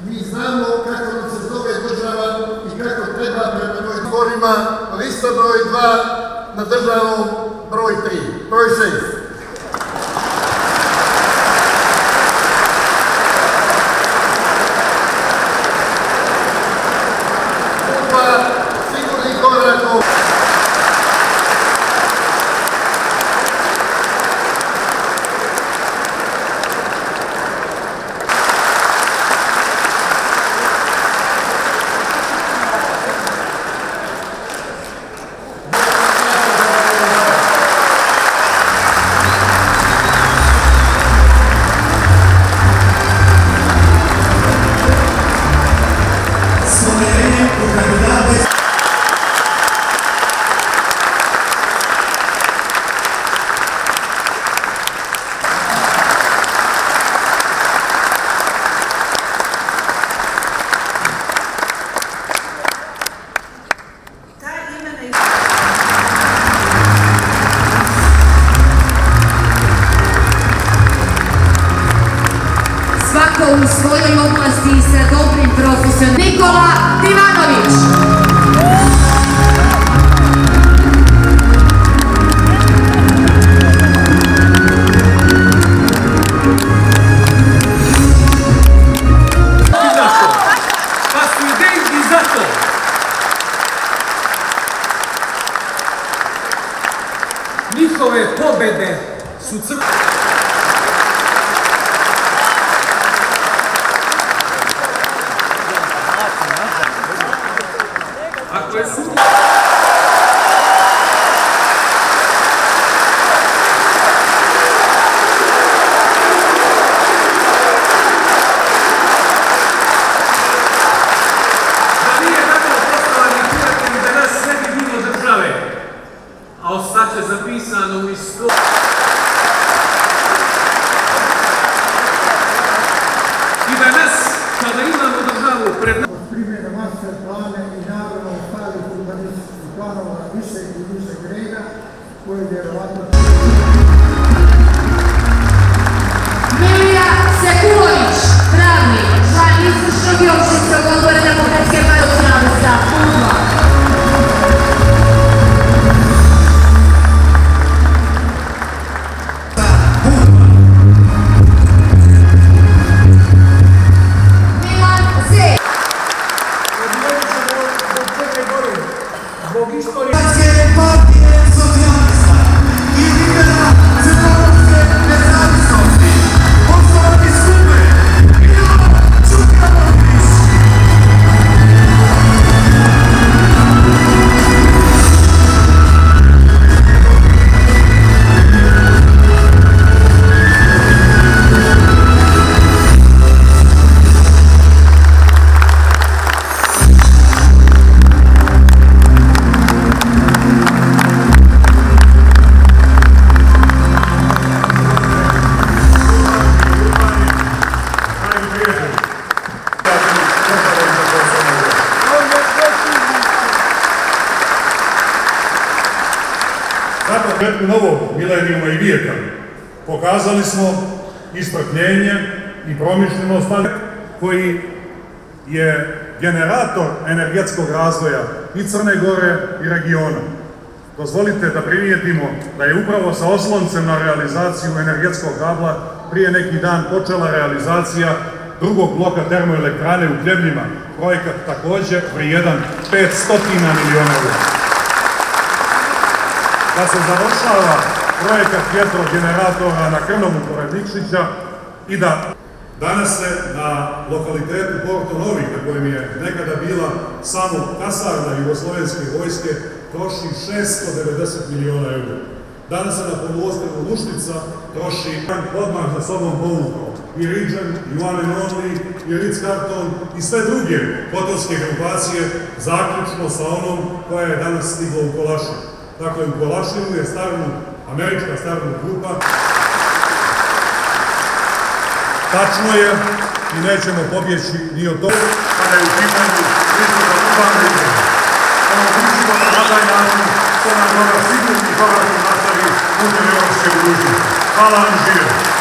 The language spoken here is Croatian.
Mi znamo kako nam se zove država i kako treba prema novim izborima lista broj 2 na državu broj 3, broj 6. Njihove pobede su crne. Ako je urbanističkih planova višeg i nižeg reda koje vjerovatno Sekulović, pravnik, član izvršnog i opštinskog odbora Demokratske partije Saveza smoking story. Na početku novog milenijuma i vijeka. Pokazali smo istrpljenje i promišljenost koji je generator energetskog razvoja i Crne Gore i regiona. Dozvolite da primijetimo da je upravo sa osloncem na realizaciju energetskog kabla prije neki dan počela realizacija drugog bloka termoelektrane u Kljevljima, projekat također vrijedan 500 milijuna eura da se završava projekat vjetrogeneratora na Krnovu pored Nikšića i da danas se na lokalitetu Porto Novi, na kojem je nekada bila samo kasarna jugoslovenske vojske, troši 690 milijuna eura. Danas se na poluostrvu Luštica troši odmah za sobom povukao i Riđan, i One Only, i Ritz Carton i sve druge hotelske grupacije, zaključno sa onom koja je danas stigla u Kolašinu. Dakle, u Kolašinu je starnu, američka starna grupa. Tačno je i nećemo pobjeći ni od toga kada je u pitanju visoka urbana izgleda. Ono učimo na taj način Crna Gora sigurni korak u nastavi putem evropske budućnosti. Hvala vam živjeti.